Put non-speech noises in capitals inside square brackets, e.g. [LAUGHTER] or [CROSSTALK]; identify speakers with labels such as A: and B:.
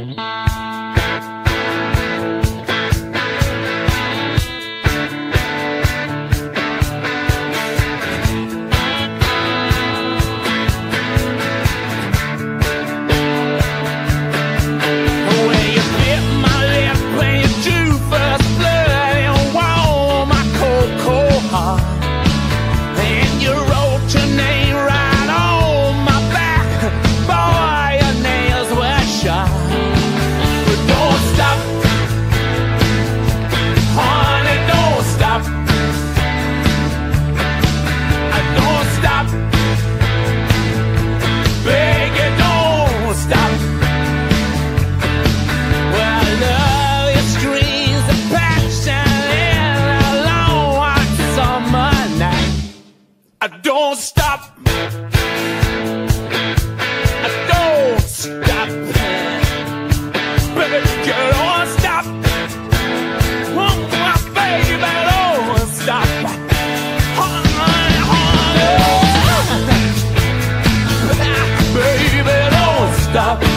A: Mm-hmm. Stop. I don't stop. Baby, girl, don't stop. Oh, my baby, don't stop. Honey, honey. [LAUGHS] Baby, don't stop.